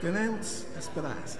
Tenemos esperanza.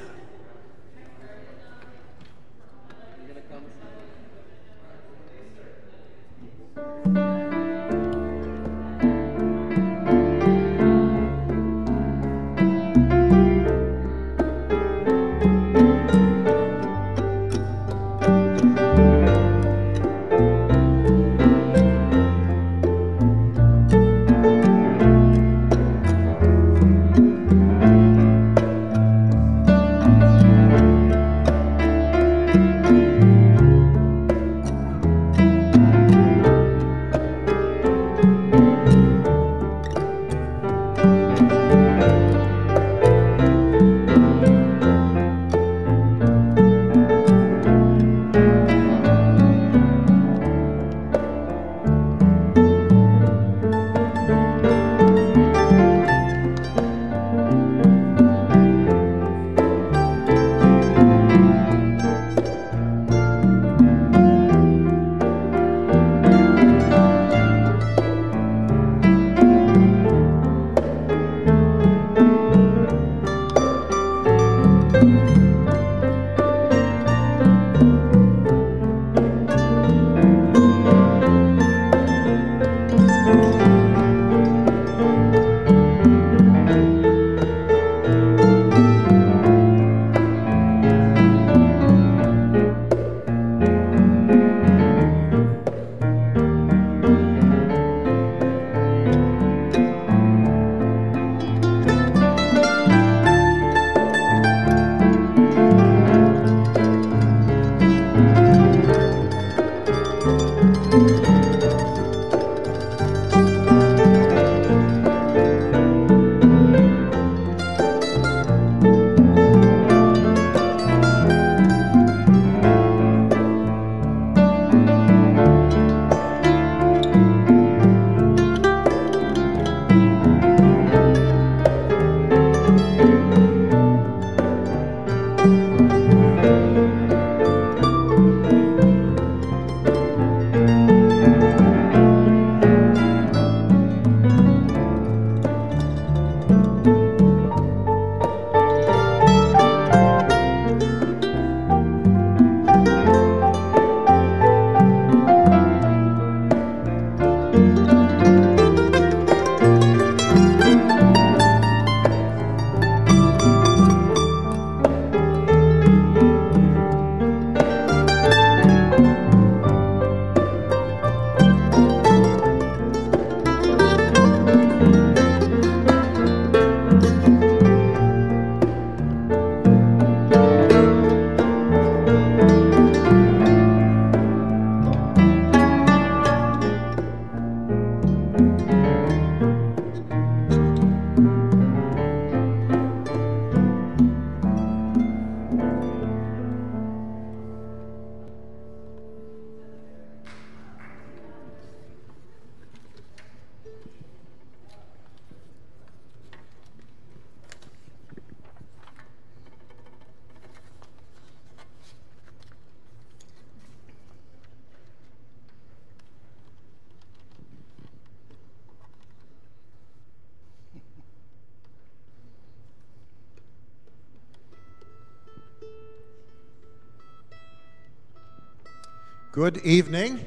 Good evening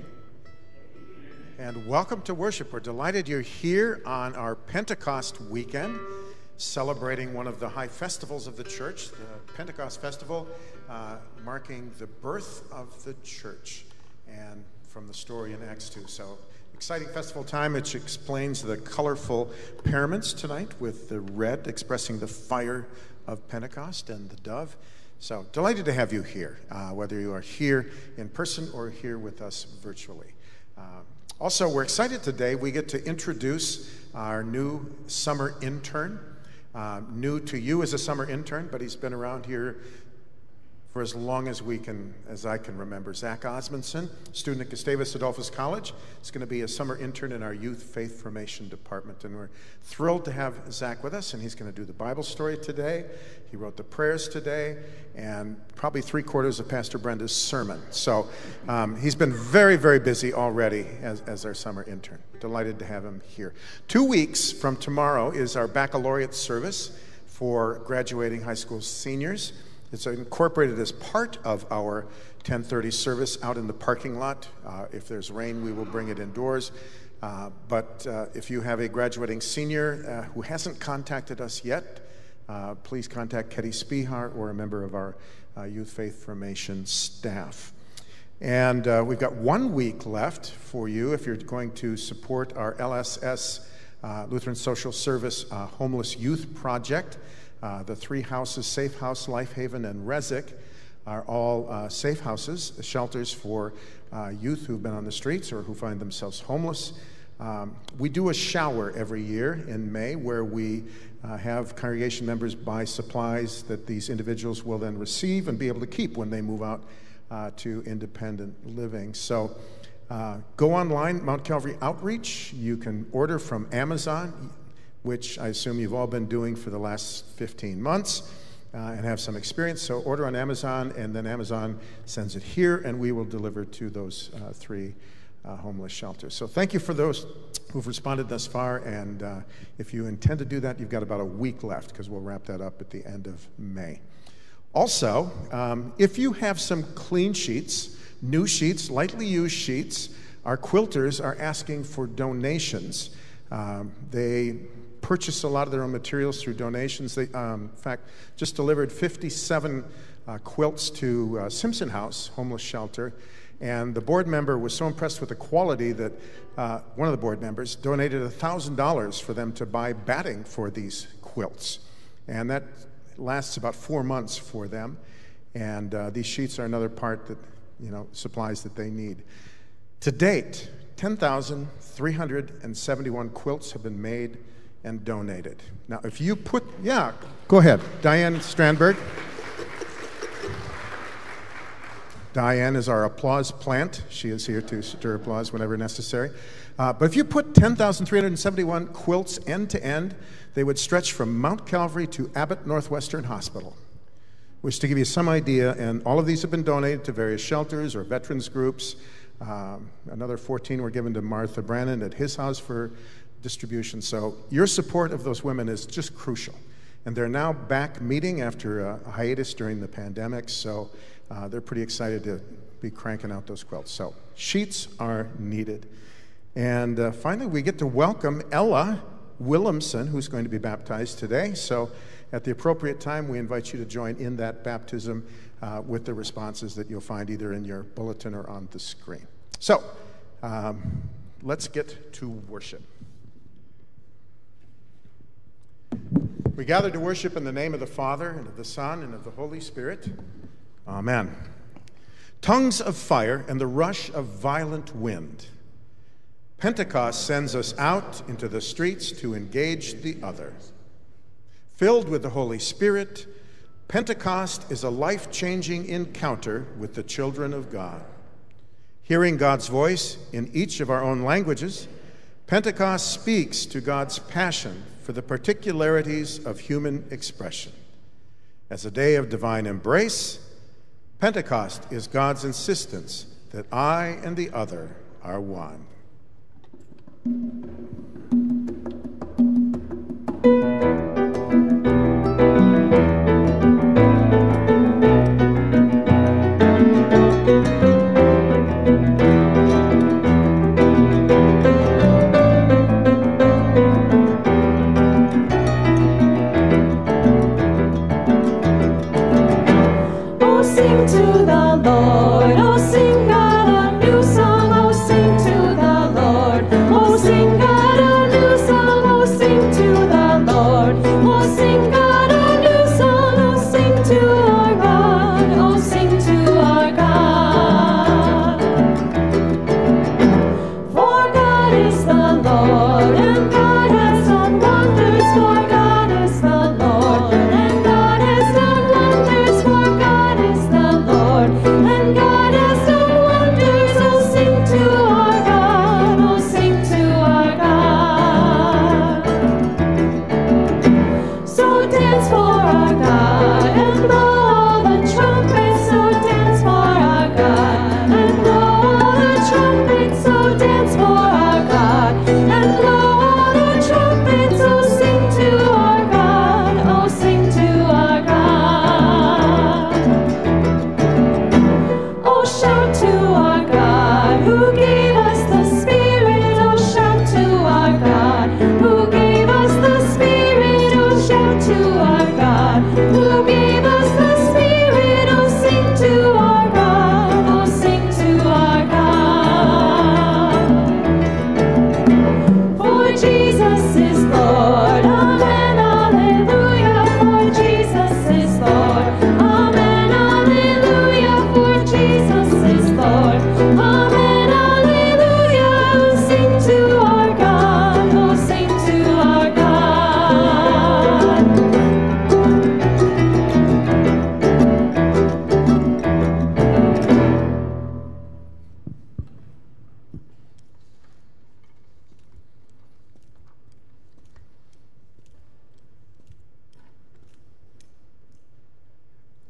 and welcome to worship. We're delighted you're here on our Pentecost weekend, celebrating one of the high festivals of the church, the Pentecost Festival, uh, marking the birth of the church, and from the story in Acts 2. So, exciting festival time, which explains the colorful paraments tonight with the red expressing the fire of Pentecost and the dove. So, delighted to have you here, uh, whether you are here in person or here with us virtually. Uh, also, we're excited today. We get to introduce our new summer intern. Uh, new to you as a summer intern, but he's been around here for as long as we can, as I can remember. Zach Osmondson, student at Gustavus Adolphus College, is going to be a summer intern in our youth faith formation department, and we're thrilled to have Zach with us. And he's going to do the Bible story today. He wrote the prayers today, and probably three quarters of Pastor Brenda's sermon. So um, he's been very, very busy already as, as our summer intern. Delighted to have him here. Two weeks from tomorrow is our baccalaureate service for graduating high school seniors. It's incorporated as part of our 1030 service out in the parking lot. Uh, if there's rain, we will bring it indoors. Uh, but uh, if you have a graduating senior uh, who hasn't contacted us yet, uh, please contact Ketty Spihar or a member of our uh, Youth Faith Formation staff. And we've got one week left for you if you're going to support our LSS Lutheran Social Service Homeless Youth Project. Uh, the three houses, Safe House, Life Haven, and Resik, are all uh, safe houses, shelters for uh, youth who've been on the streets or who find themselves homeless. Um, we do a shower every year in May where we uh, have congregation members buy supplies that these individuals will then receive and be able to keep when they move out uh, to independent living. So uh, go online, Mount Calvary Outreach. You can order from Amazon which I assume you've all been doing for the last 15 months uh, and have some experience. So order on Amazon, and then Amazon sends it here, and we will deliver to those uh, three uh, homeless shelters. So thank you for those who've responded thus far, and uh, if you intend to do that, you've got about a week left because we'll wrap that up at the end of May. Also, um, if you have some clean sheets, new sheets, lightly used sheets, our quilters are asking for donations. Um, they purchase a lot of their own materials through donations. They, um, in fact, just delivered 57 uh, quilts to uh, Simpson House, homeless shelter. And the board member was so impressed with the quality that uh, one of the board members donated $1,000 for them to buy batting for these quilts. And that lasts about four months for them. And uh, these sheets are another part that, you know, supplies that they need. To date, 10,371 quilts have been made and donated. Now, if you put, yeah, go ahead. Diane Strandberg. Diane is our applause plant. She is here to stir applause whenever necessary. Uh, but if you put 10,371 quilts end to end, they would stretch from Mount Calvary to Abbott Northwestern Hospital. Which, to give you some idea, and all of these have been donated to various shelters or veterans groups. Um, another 14 were given to Martha Brannon at his house for distribution. So your support of those women is just crucial. And they're now back meeting after a hiatus during the pandemic, so uh, they're pretty excited to be cranking out those quilts. So sheets are needed. And uh, finally, we get to welcome Ella Williamson, who's going to be baptized today. So at the appropriate time, we invite you to join in that baptism uh, with the responses that you'll find either in your bulletin or on the screen. So um, let's get to worship. We gather to worship in the name of the Father, and of the Son, and of the Holy Spirit. Amen. Tongues of fire and the rush of violent wind. Pentecost sends us out into the streets to engage the other. Filled with the Holy Spirit, Pentecost is a life changing encounter with the children of God. Hearing God's voice in each of our own languages, Pentecost speaks to God's passion for the particularities of human expression. As a day of divine embrace, Pentecost is God's insistence that I and the other are one. and God.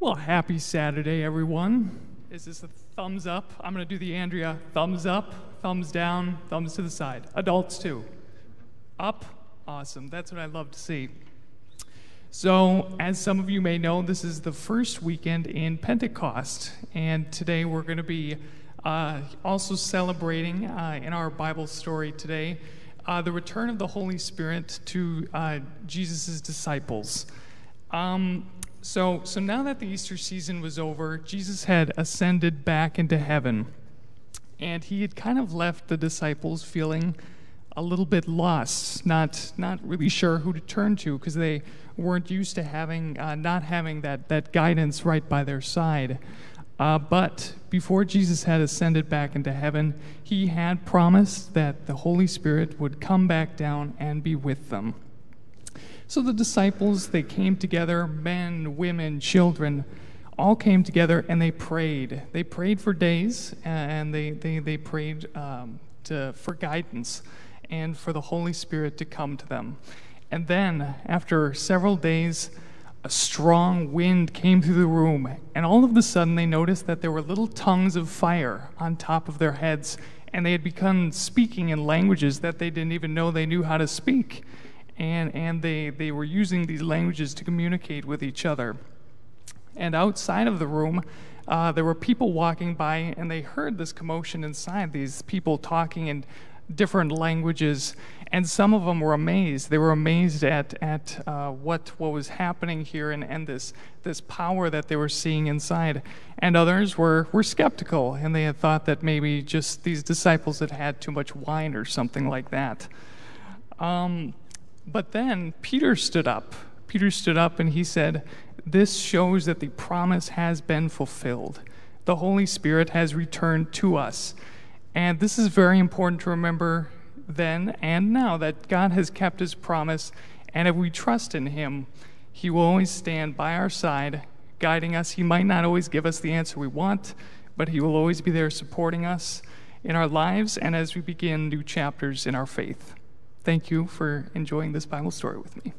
Well, happy Saturday, everyone. Is this a thumbs up? I'm going to do the Andrea thumbs up, thumbs down, thumbs to the side. Adults, too. Up? Awesome. That's what I love to see. So, as some of you may know, this is the first weekend in Pentecost, and today we're going to be uh, also celebrating uh, in our Bible story today uh, the return of the Holy Spirit to uh, Jesus' disciples. Um, so, so now that the Easter season was over, Jesus had ascended back into heaven. And he had kind of left the disciples feeling a little bit lost, not, not really sure who to turn to because they weren't used to having, uh, not having that, that guidance right by their side. Uh, but before Jesus had ascended back into heaven, he had promised that the Holy Spirit would come back down and be with them. So the disciples, they came together, men, women, children, all came together and they prayed. They prayed for days and they, they, they prayed um, to, for guidance and for the Holy Spirit to come to them. And then, after several days, a strong wind came through the room, and all of a sudden they noticed that there were little tongues of fire on top of their heads, and they had begun speaking in languages that they didn't even know they knew how to speak and, and they, they were using these languages to communicate with each other. And outside of the room, uh, there were people walking by, and they heard this commotion inside, these people talking in different languages. And some of them were amazed. They were amazed at, at uh, what, what was happening here and, and this, this power that they were seeing inside. And others were, were skeptical, and they had thought that maybe just these disciples had had too much wine or something like that. Um, but then Peter stood up. Peter stood up and he said, This shows that the promise has been fulfilled. The Holy Spirit has returned to us. And this is very important to remember then and now that God has kept his promise. And if we trust in him, he will always stand by our side, guiding us. He might not always give us the answer we want, but he will always be there supporting us in our lives and as we begin new chapters in our faith. Thank you for enjoying this Bible story with me.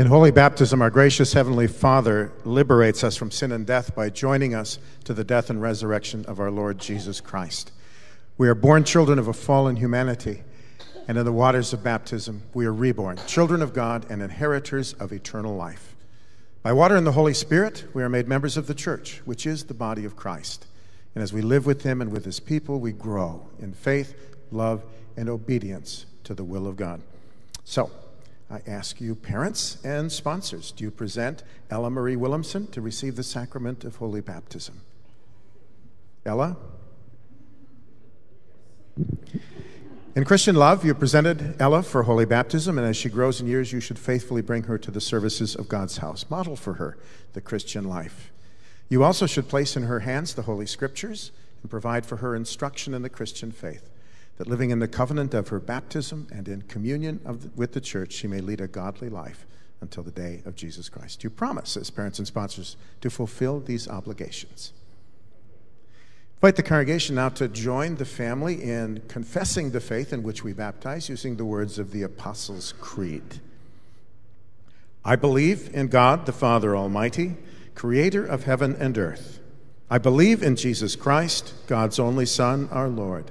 In holy baptism, our gracious Heavenly Father liberates us from sin and death by joining us to the death and resurrection of our Lord Jesus Christ. We are born children of a fallen humanity, and in the waters of baptism, we are reborn, children of God and inheritors of eternal life. By water and the Holy Spirit, we are made members of the church, which is the body of Christ. And as we live with Him and with His people, we grow in faith, love, and obedience to the will of God. So, I ask you, parents and sponsors, do you present Ella Marie Williamson to receive the sacrament of holy baptism? Ella? In Christian love, you presented Ella for holy baptism, and as she grows in years, you should faithfully bring her to the services of God's house. Model for her the Christian life. You also should place in her hands the Holy Scriptures and provide for her instruction in the Christian faith that living in the covenant of her baptism and in communion the, with the church, she may lead a godly life until the day of Jesus Christ. You promise, as parents and sponsors, to fulfill these obligations. Invite the congregation now to join the family in confessing the faith in which we baptize using the words of the Apostles' Creed. I believe in God the Father Almighty, creator of heaven and earth. I believe in Jesus Christ, God's only Son, our Lord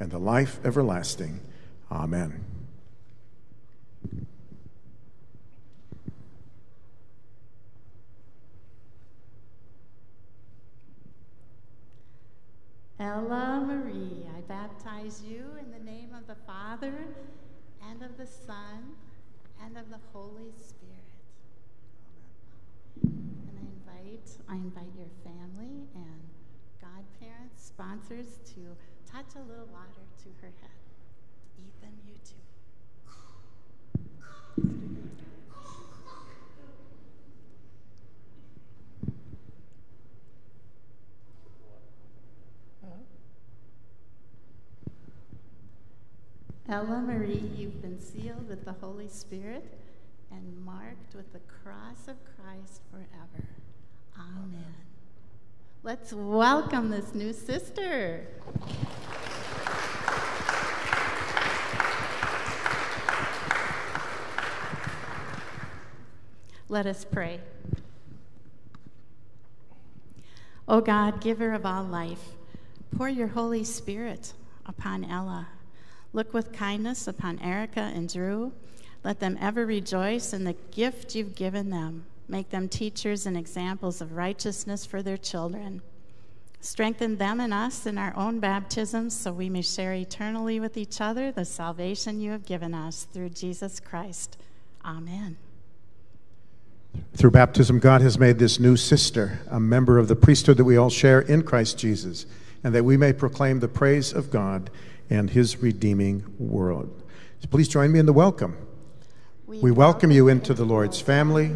and the life everlasting. Amen. Ella Marie, I baptize you in the name of the Father and of the Son and of the Holy Spirit. And I invite, I invite your family and godparents, sponsors to touch a little water to her head. Ethan, you too. Ella Marie, you've been sealed with the Holy Spirit and marked with the cross of Christ forever. Amen. Let's welcome this new sister. Let us pray. O God, giver of all life, pour your Holy Spirit upon Ella. Look with kindness upon Erica and Drew. Let them ever rejoice in the gift you've given them. Make them teachers and examples of righteousness for their children. Strengthen them and us in our own baptisms so we may share eternally with each other the salvation you have given us through Jesus Christ. Amen. Through baptism, God has made this new sister a member of the priesthood that we all share in Christ Jesus, and that we may proclaim the praise of God and his redeeming world. So please join me in the welcome. We welcome you into the Lord's family.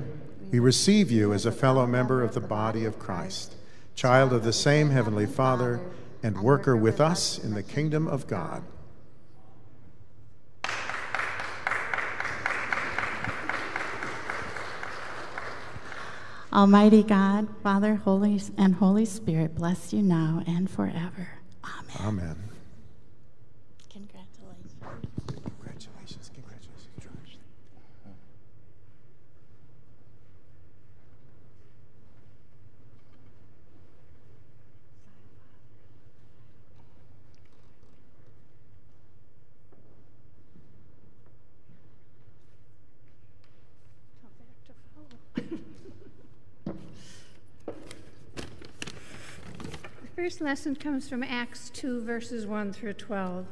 We receive you as a fellow member of the body of Christ, child of the same Heavenly Father, and worker with us in the kingdom of God. Almighty God, Father, Holy and Holy Spirit, bless you now and forever. Amen. Amen. First lesson comes from Acts 2, verses 1 through 12.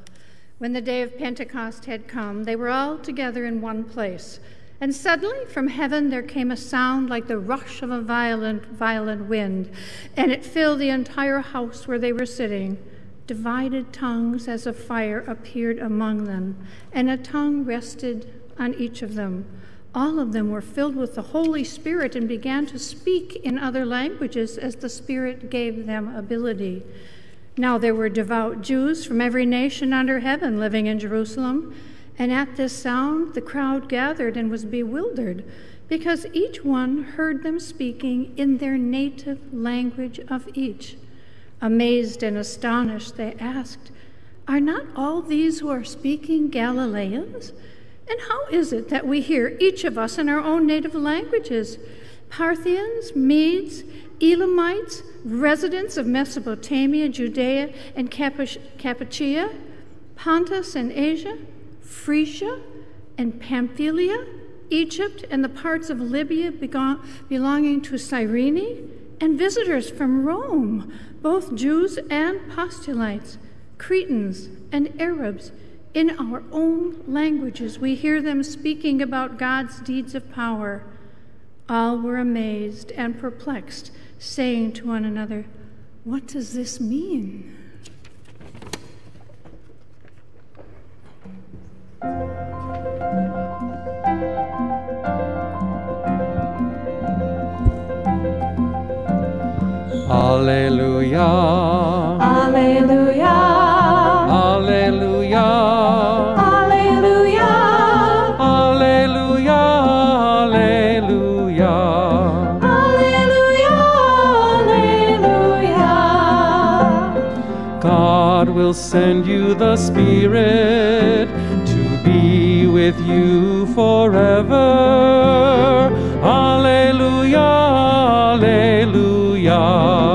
When the day of Pentecost had come, they were all together in one place. And suddenly from heaven there came a sound like the rush of a violent, violent wind, and it filled the entire house where they were sitting. Divided tongues as of fire appeared among them, and a tongue rested on each of them. All of them were filled with the Holy Spirit and began to speak in other languages as the Spirit gave them ability. Now there were devout Jews from every nation under heaven living in Jerusalem, and at this sound the crowd gathered and was bewildered, because each one heard them speaking in their native language of each. Amazed and astonished, they asked, Are not all these who are speaking Galileans? And how is it that we hear each of us in our own native languages? Parthians, Medes, Elamites, residents of Mesopotamia, Judea, and Cappadocia, Pontus and Asia, Phrygia and Pamphylia, Egypt and the parts of Libya belonging to Cyrene, and visitors from Rome, both Jews and proselytes, Cretans and Arabs. In our own languages, we hear them speaking about God's deeds of power. All were amazed and perplexed, saying to one another, What does this mean? Alleluia. Alleluia. Alleluia. Send you the Spirit to be with you forever. Alleluia. Alleluia.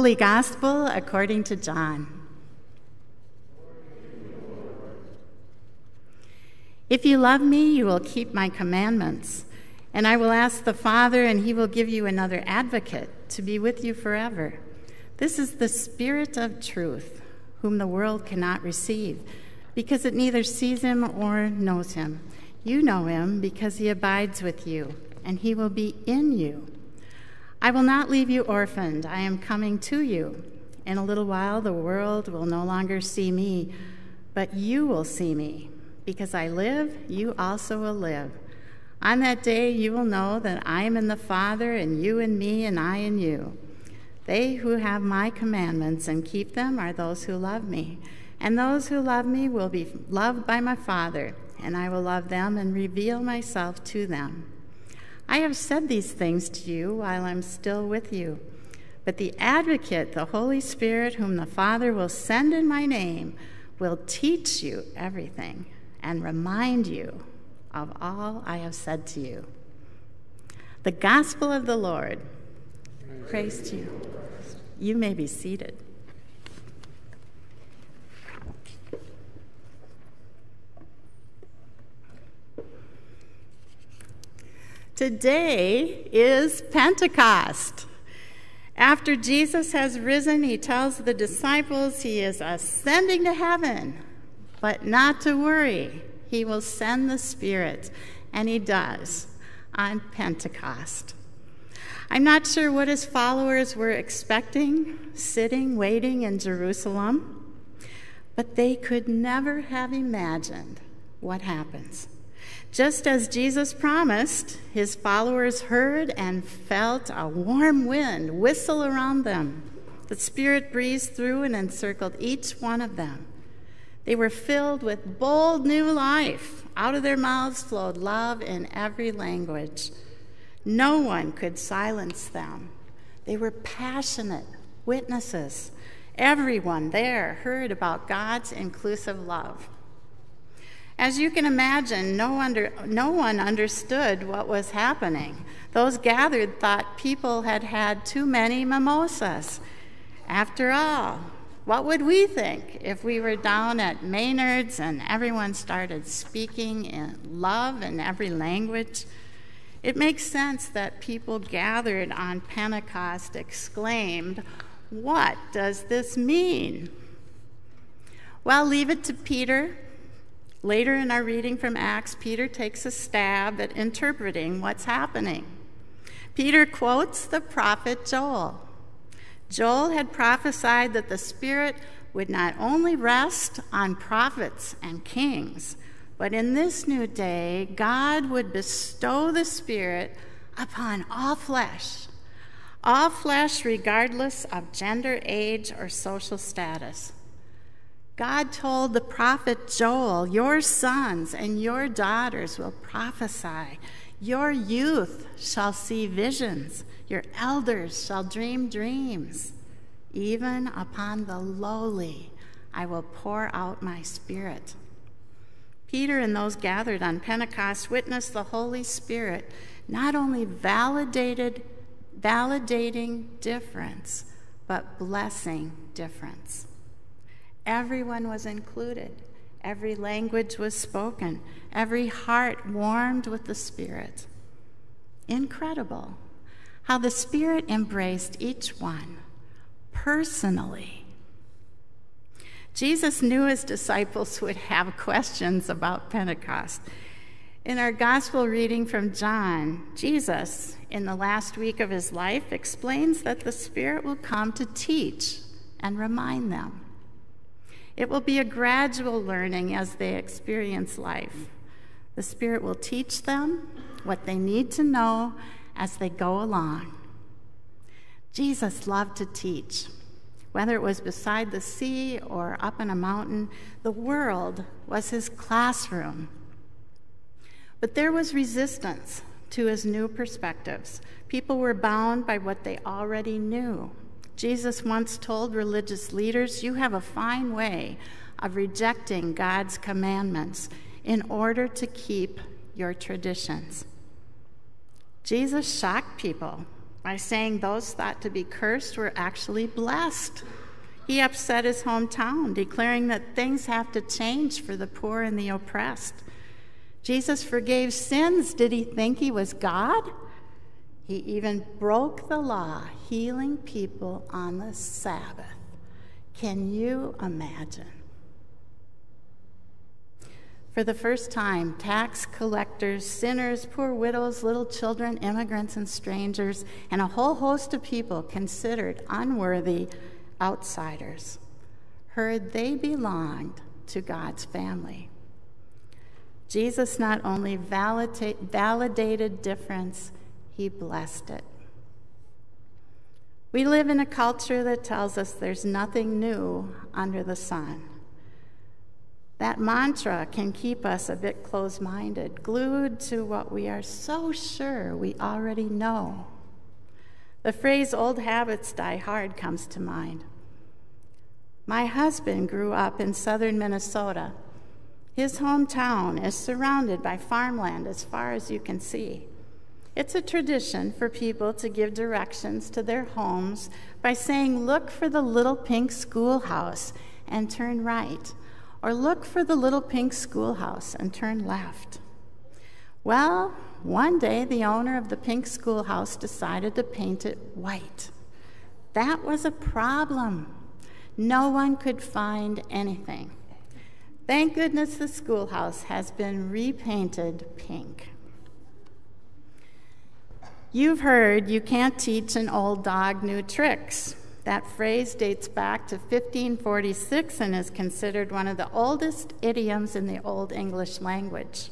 Holy Gospel according to John. If you love me, you will keep my commandments. And I will ask the Father, and he will give you another advocate to be with you forever. This is the Spirit of truth, whom the world cannot receive, because it neither sees him or knows him. You know him because he abides with you, and he will be in you. I will not leave you orphaned. I am coming to you. In a little while, the world will no longer see me, but you will see me. Because I live, you also will live. On that day, you will know that I am in the Father, and you in me, and I in you. They who have my commandments and keep them are those who love me. And those who love me will be loved by my Father, and I will love them and reveal myself to them. I have said these things to you while I'm still with you. But the advocate, the Holy Spirit, whom the Father will send in my name, will teach you everything and remind you of all I have said to you. The gospel of the Lord. Praise to you. You may be seated. Today is Pentecost. After Jesus has risen, he tells the disciples he is ascending to heaven, but not to worry. He will send the Spirit, and he does on Pentecost. I'm not sure what his followers were expecting, sitting, waiting in Jerusalem, but they could never have imagined what happens. Just as Jesus promised, his followers heard and felt a warm wind whistle around them. The Spirit breezed through and encircled each one of them. They were filled with bold new life. Out of their mouths flowed love in every language. No one could silence them. They were passionate witnesses. Everyone there heard about God's inclusive love. As you can imagine, no, under, no one understood what was happening. Those gathered thought people had had too many mimosas. After all, what would we think if we were down at Maynard's and everyone started speaking in love in every language? It makes sense that people gathered on Pentecost exclaimed, What does this mean? Well, leave it to Peter Later in our reading from Acts, Peter takes a stab at interpreting what's happening. Peter quotes the prophet Joel. Joel had prophesied that the Spirit would not only rest on prophets and kings, but in this new day, God would bestow the Spirit upon all flesh, all flesh, regardless of gender, age, or social status. God told the prophet Joel, Your sons and your daughters will prophesy. Your youth shall see visions. Your elders shall dream dreams. Even upon the lowly I will pour out my spirit. Peter and those gathered on Pentecost witnessed the Holy Spirit not only validated, validating difference, but blessing difference. Everyone was included. Every language was spoken. Every heart warmed with the Spirit. Incredible how the Spirit embraced each one personally. Jesus knew his disciples would have questions about Pentecost. In our gospel reading from John, Jesus, in the last week of his life, explains that the Spirit will come to teach and remind them. It will be a gradual learning as they experience life. The Spirit will teach them what they need to know as they go along. Jesus loved to teach. Whether it was beside the sea or up in a mountain, the world was his classroom. But there was resistance to his new perspectives. People were bound by what they already knew. Jesus once told religious leaders, You have a fine way of rejecting God's commandments in order to keep your traditions. Jesus shocked people by saying those thought to be cursed were actually blessed. He upset his hometown, declaring that things have to change for the poor and the oppressed. Jesus forgave sins. Did he think he was God? He even broke the law, healing people on the Sabbath. Can you imagine? For the first time, tax collectors, sinners, poor widows, little children, immigrants, and strangers, and a whole host of people considered unworthy outsiders heard they belonged to God's family. Jesus not only validate, validated difference, he blessed it. We live in a culture that tells us there's nothing new under the sun. That mantra can keep us a bit closed minded, glued to what we are so sure we already know. The phrase old habits die hard comes to mind. My husband grew up in southern Minnesota. His hometown is surrounded by farmland as far as you can see. It's a tradition for people to give directions to their homes by saying, Look for the little pink schoolhouse and turn right or look for the little pink schoolhouse and turn left. Well, one day the owner of the pink schoolhouse decided to paint it white. That was a problem. No one could find anything. Thank goodness the schoolhouse has been repainted pink. You've heard you can't teach an old dog new tricks. That phrase dates back to 1546 and is considered one of the oldest idioms in the Old English language.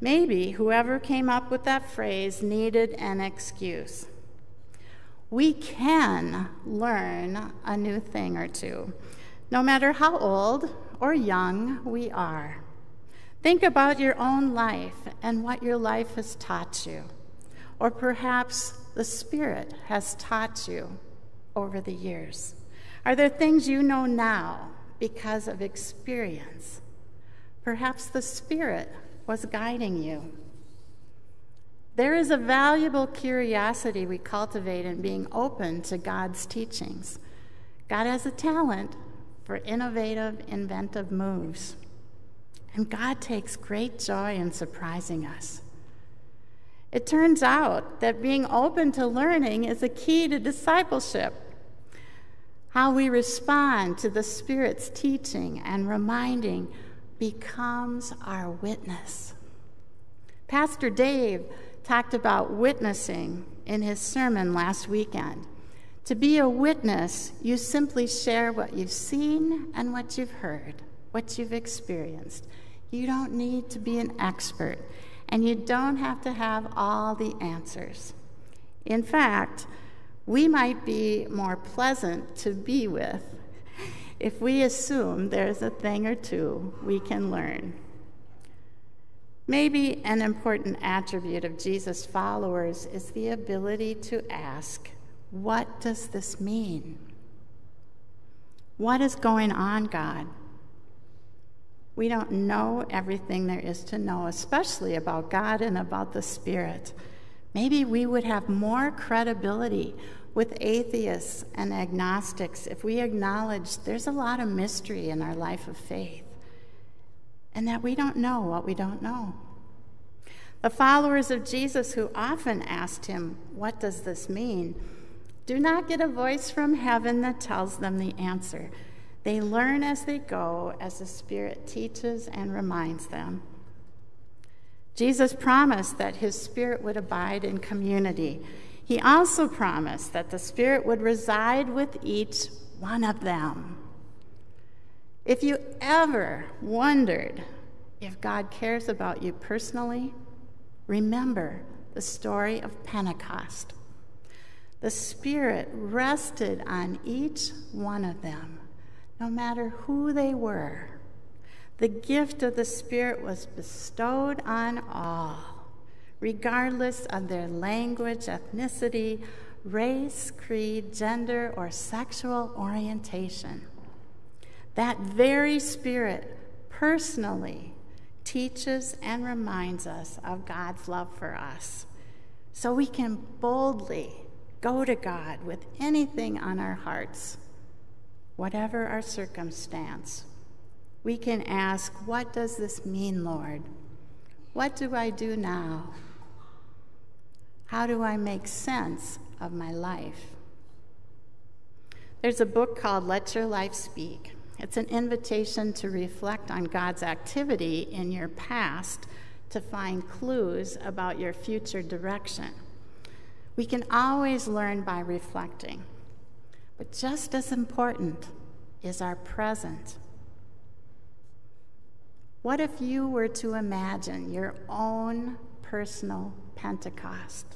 Maybe whoever came up with that phrase needed an excuse. We can learn a new thing or two, no matter how old or young we are. Think about your own life and what your life has taught you, or perhaps the Spirit has taught you over the years? Are there things you know now because of experience? Perhaps the Spirit was guiding you. There is a valuable curiosity we cultivate in being open to God's teachings. God has a talent for innovative, inventive moves. And God takes great joy in surprising us. It turns out that being open to learning is a key to discipleship. How we respond to the Spirit's teaching and reminding becomes our witness. Pastor Dave talked about witnessing in his sermon last weekend. To be a witness, you simply share what you've seen and what you've heard, what you've experienced. You don't need to be an expert and you don't have to have all the answers. In fact, we might be more pleasant to be with if we assume there's a thing or two we can learn. Maybe an important attribute of Jesus' followers is the ability to ask, What does this mean? What is going on, God? We don't know everything there is to know, especially about God and about the Spirit. Maybe we would have more credibility with atheists and agnostics if we acknowledged there's a lot of mystery in our life of faith and that we don't know what we don't know. The followers of Jesus who often asked him, What does this mean? do not get a voice from heaven that tells them the answer. They learn as they go, as the Spirit teaches and reminds them. Jesus promised that his Spirit would abide in community. He also promised that the Spirit would reside with each one of them. If you ever wondered if God cares about you personally, remember the story of Pentecost. The Spirit rested on each one of them no matter who they were. The gift of the Spirit was bestowed on all, regardless of their language, ethnicity, race, creed, gender, or sexual orientation. That very Spirit personally teaches and reminds us of God's love for us, so we can boldly go to God with anything on our hearts, whatever our circumstance. We can ask, What does this mean, Lord? What do I do now? How do I make sense of my life? There's a book called Let Your Life Speak. It's an invitation to reflect on God's activity in your past to find clues about your future direction. We can always learn by reflecting, but just as important is our present. What if you were to imagine your own personal Pentecost?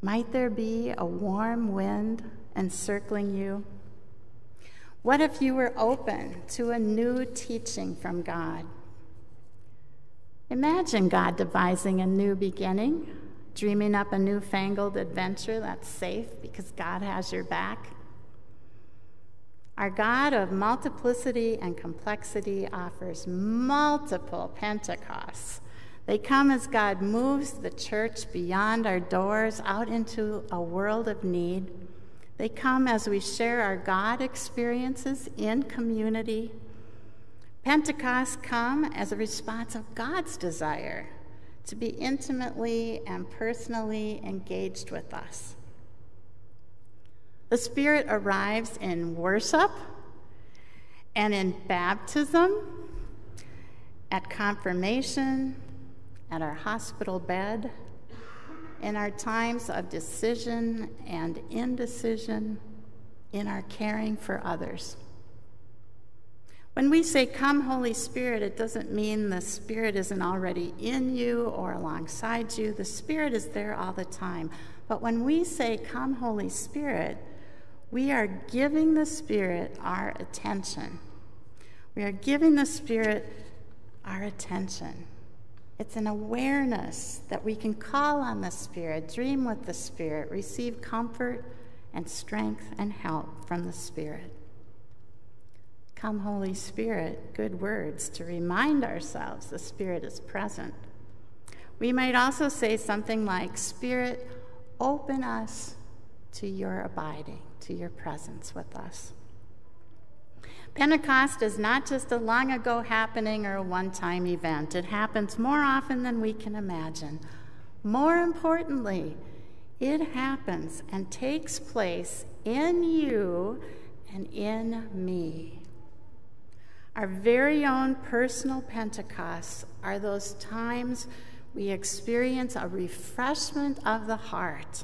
Might there be a warm wind encircling you? What if you were open to a new teaching from God? Imagine God devising a new beginning, dreaming up a newfangled adventure that's safe because God has your back. Our God of multiplicity and complexity offers multiple Pentecosts. They come as God moves the church beyond our doors out into a world of need. They come as we share our God experiences in community Pentecost come as a response of God's desire to be intimately and personally engaged with us. The Spirit arrives in worship and in baptism, at confirmation, at our hospital bed, in our times of decision and indecision, in our caring for others. When we say, Come, Holy Spirit, it doesn't mean the Spirit isn't already in you or alongside you. The Spirit is there all the time. But when we say, Come, Holy Spirit, we are giving the Spirit our attention. We are giving the Spirit our attention. It's an awareness that we can call on the Spirit, dream with the Spirit, receive comfort and strength and help from the Spirit. Come, Holy Spirit, good words to remind ourselves the Spirit is present. We might also say something like, Spirit, open us to your abiding, to your presence with us. Pentecost is not just a long ago happening or a one time event, it happens more often than we can imagine. More importantly, it happens and takes place in you and in me. Our very own personal Pentecosts are those times we experience a refreshment of the heart.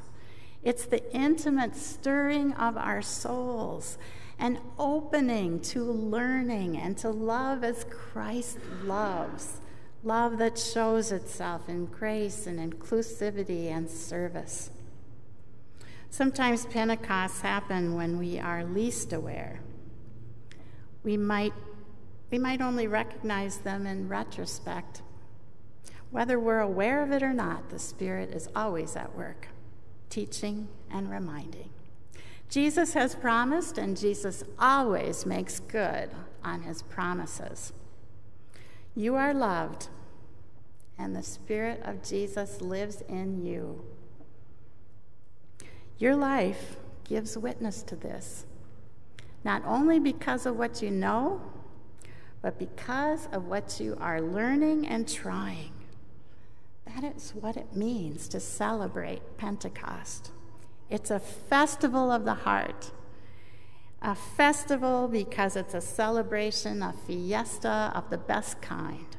It's the intimate stirring of our souls, an opening to learning and to love as Christ loves, love that shows itself in grace and inclusivity and service. Sometimes Pentecosts happen when we are least aware. We might we might only recognize them in retrospect. Whether we're aware of it or not, the Spirit is always at work, teaching and reminding. Jesus has promised, and Jesus always makes good on his promises. You are loved, and the Spirit of Jesus lives in you. Your life gives witness to this, not only because of what you know but because of what you are learning and trying. That is what it means to celebrate Pentecost. It's a festival of the heart. A festival because it's a celebration, a fiesta of the best kind.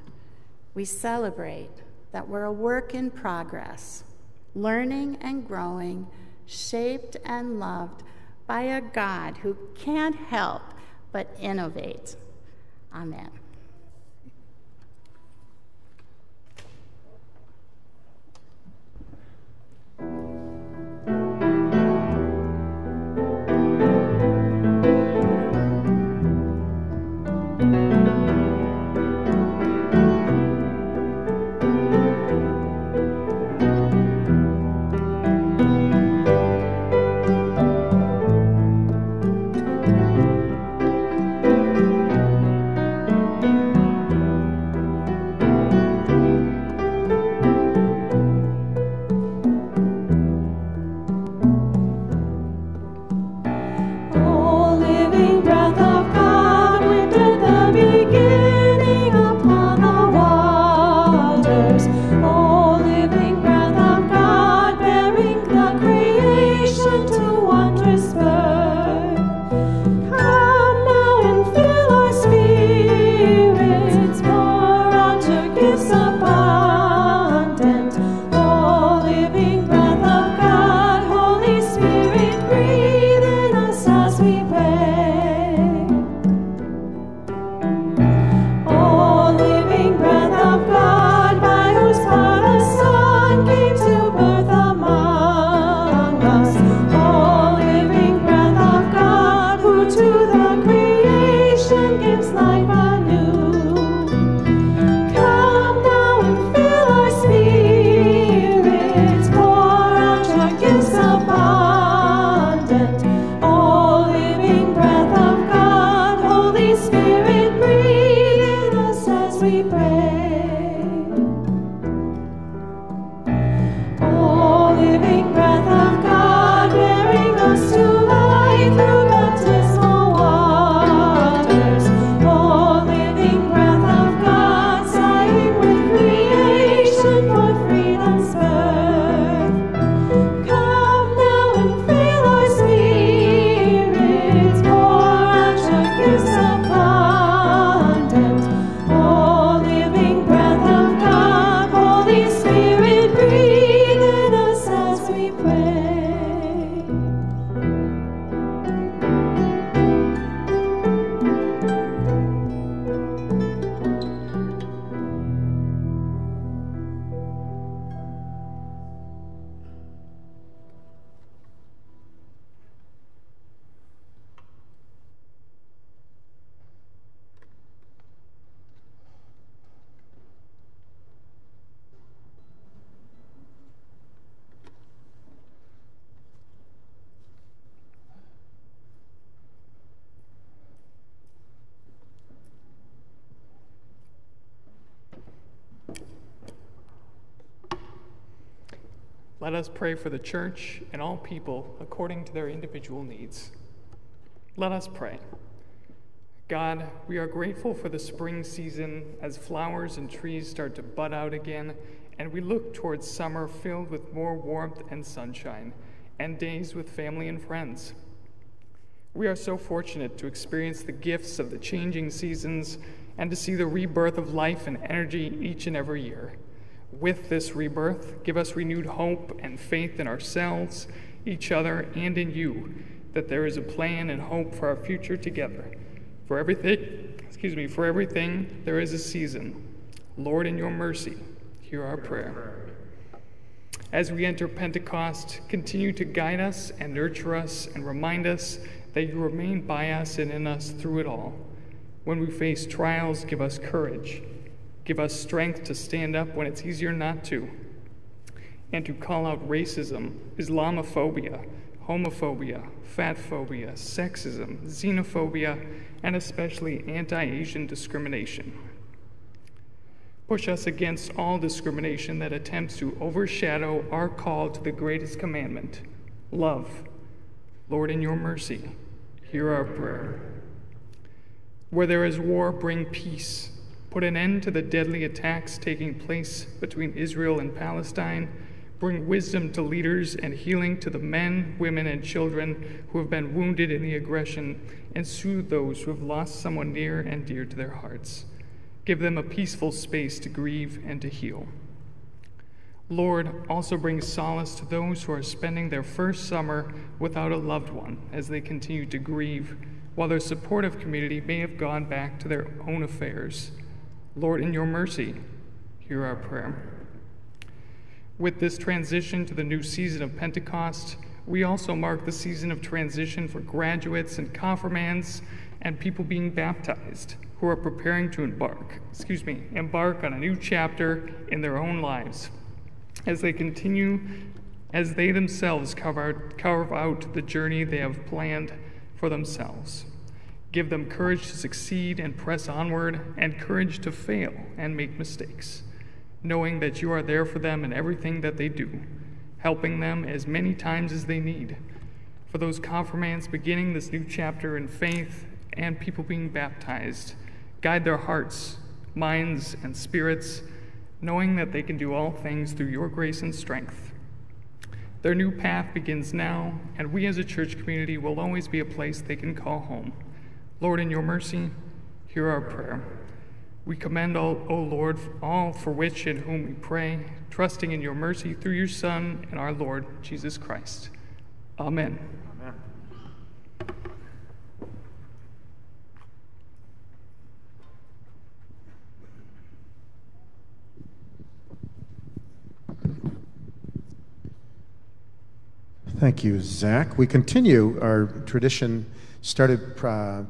We celebrate that we're a work in progress, learning and growing, shaped and loved by a God who can't help but innovate. Amen. Let us pray for the church and all people according to their individual needs. Let us pray. God, we are grateful for the spring season as flowers and trees start to bud out again, and we look towards summer filled with more warmth and sunshine, and days with family and friends. We are so fortunate to experience the gifts of the changing seasons and to see the rebirth of life and energy each and every year. With this rebirth, give us renewed hope and faith in ourselves, each other, and in you, that there is a plan and hope for our future together. For everything, excuse me, for everything there is a season. Lord, in your mercy, hear our prayer. As we enter Pentecost, continue to guide us and nurture us and remind us that you remain by us and in us through it all. When we face trials, give us courage. Give us strength to stand up when it's easier not to, and to call out racism, Islamophobia, homophobia, fatphobia, sexism, xenophobia, and especially anti Asian discrimination. Push us against all discrimination that attempts to overshadow our call to the greatest commandment love. Lord, in your mercy, hear our prayer. Where there is war, bring peace. Put an end to the deadly attacks taking place between Israel and Palestine. Bring wisdom to leaders and healing to the men, women, and children who have been wounded in the aggression, and soothe those who have lost someone near and dear to their hearts. Give them a peaceful space to grieve and to heal. Lord, also bring solace to those who are spending their first summer without a loved one as they continue to grieve, while their supportive community may have gone back to their own affairs. Lord, in your mercy, hear our prayer. With this transition to the new season of Pentecost, we also mark the season of transition for graduates and confirmands and people being baptized who are preparing to embark, excuse me, embark on a new chapter in their own lives as they continue as they themselves carve out, carve out the journey they have planned for themselves. Give them courage to succeed and press onward, and courage to fail and make mistakes, knowing that you are there for them in everything that they do, helping them as many times as they need. For those confirmands beginning this new chapter in faith and people being baptized, guide their hearts, minds, and spirits, knowing that they can do all things through your grace and strength. Their new path begins now, and we as a church community will always be a place they can call home. Lord, in your mercy, hear our prayer. We commend all, O Lord, all for which and whom we pray, trusting in your mercy through your Son and our Lord Jesus Christ. Amen. Amen. Thank you, Zach. We continue our tradition started uh,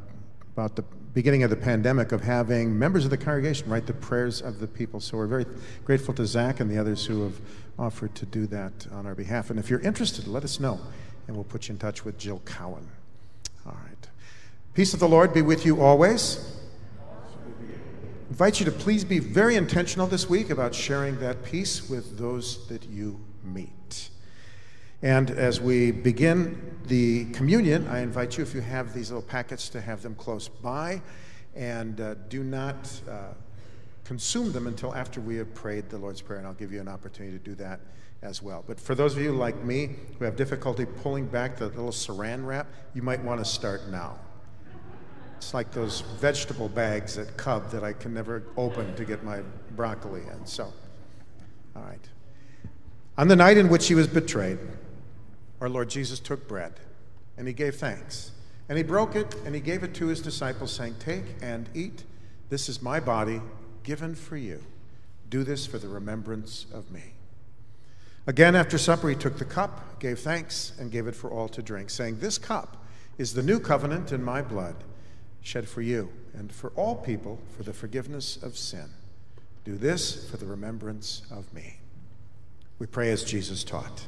about the beginning of the pandemic of having members of the congregation write the prayers of the people. So we're very grateful to Zach and the others who have offered to do that on our behalf. And if you're interested, let us know, and we'll put you in touch with Jill Cowan. All right. Peace of the Lord be with you always. invite you to please be very intentional this week about sharing that peace with those that you meet. And as we begin the communion, I invite you, if you have these little packets, to have them close by and uh, do not uh, consume them until after we have prayed the Lord's Prayer, and I'll give you an opportunity to do that as well. But for those of you like me who have difficulty pulling back the little saran wrap, you might want to start now. It's like those vegetable bags at Cub that I can never open to get my broccoli in. So, all right. On the night in which he was betrayed, our Lord Jesus took bread and he gave thanks. And he broke it and he gave it to his disciples, saying, Take and eat. This is my body given for you. Do this for the remembrance of me. Again, after supper, he took the cup, gave thanks, and gave it for all to drink, saying, This cup is the new covenant in my blood, shed for you and for all people for the forgiveness of sin. Do this for the remembrance of me. We pray as Jesus taught.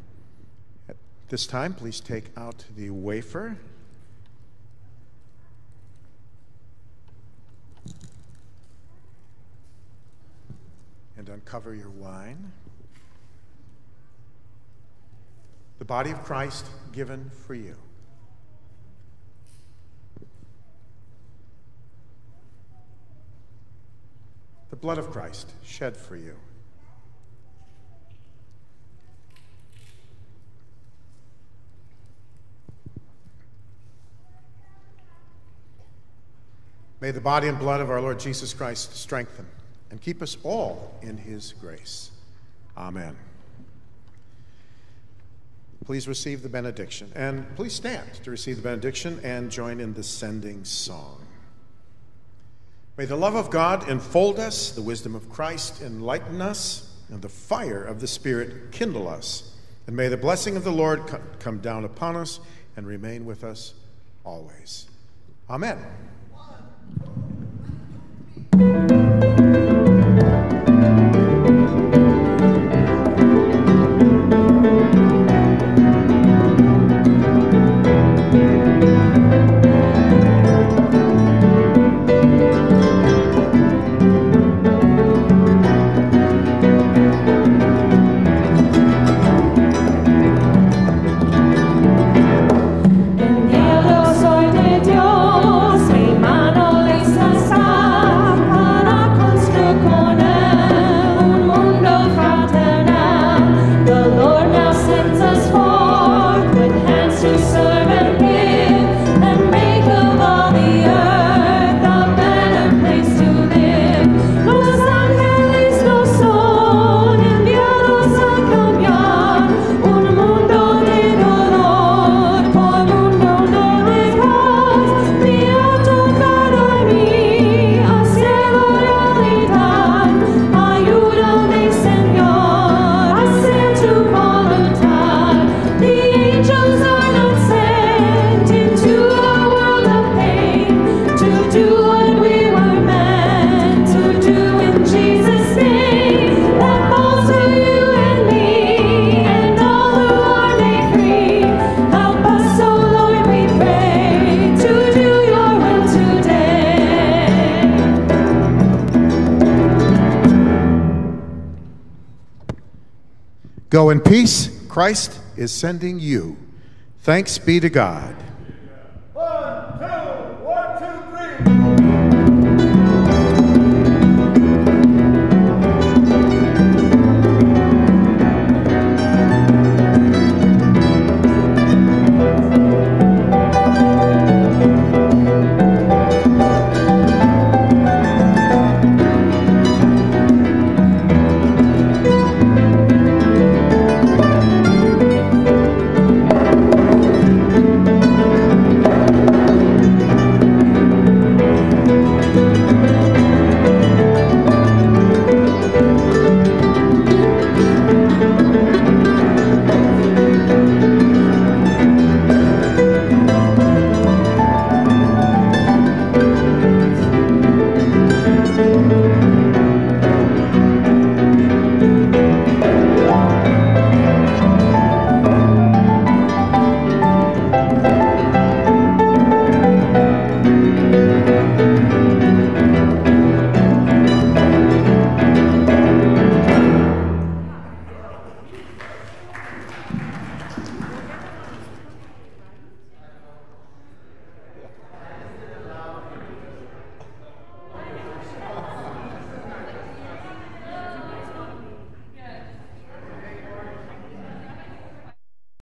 This time, please take out the wafer. And uncover your wine. The body of Christ given for you. The blood of Christ shed for you. May the body and blood of our Lord Jesus Christ strengthen and keep us all in his grace. Amen. Please receive the benediction. And please stand to receive the benediction and join in the sending song. May the love of God enfold us, the wisdom of Christ enlighten us, and the fire of the Spirit kindle us. And may the blessing of the Lord come down upon us and remain with us always. Amen. Go in peace. Christ is sending you. Thanks be to God.